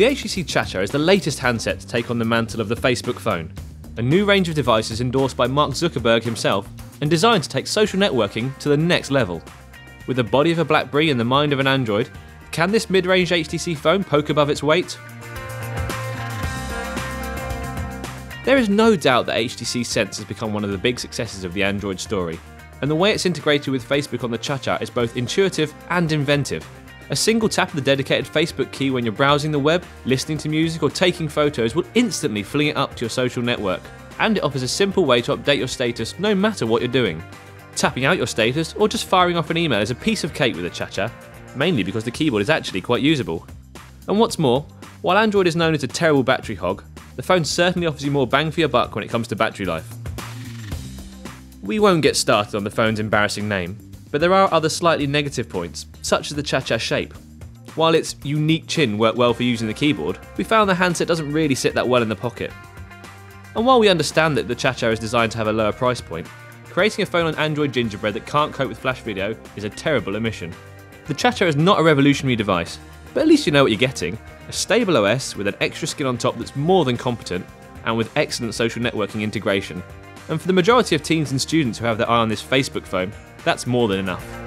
The HTC Chacha is the latest handset to take on the mantle of the Facebook phone, a new range of devices endorsed by Mark Zuckerberg himself and designed to take social networking to the next level. With the body of a BlackBerry and the mind of an Android, can this mid range HTC phone poke above its weight? There is no doubt that HTC Sense has become one of the big successes of the Android story, and the way it's integrated with Facebook on the Chacha is both intuitive and inventive. A single tap of the dedicated Facebook key when you're browsing the web, listening to music, or taking photos will instantly fling it up to your social network, and it offers a simple way to update your status no matter what you're doing. Tapping out your status or just firing off an email is a piece of cake with the Chacha, mainly because the keyboard is actually quite usable. And what's more, while Android is known as a terrible battery hog, the phone certainly offers you more bang for your buck when it comes to battery life. We won't get started on the phone's embarrassing name, but there are other slightly negative points, such as the Chacha shape. While its unique chin worked well for using the keyboard, we found the handset doesn't really sit that well in the pocket. And while we understand that the Chacha is designed to have a lower price point, creating a phone on Android Gingerbread that can't cope with flash video is a terrible omission. The Chacha is not a revolutionary device, but at least you know what you're getting a stable OS with an extra skin on top that's more than competent, and with excellent social networking integration. And for the majority of teens and students who have their eye on this Facebook phone, that's more than enough.